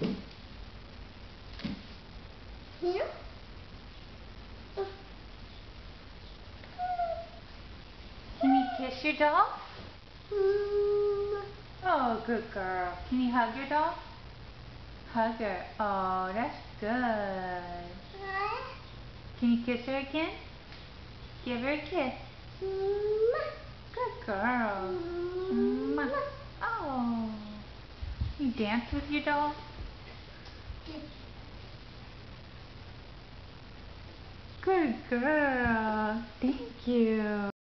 Here? Can you kiss your doll? Mm. Oh, good girl. Can you hug your doll? Hug her. Oh, that's good. Can you kiss her again? Give her a kiss. Mm. Good girl. Mwah. Oh. You dance with your doll? Good girl. Thank you.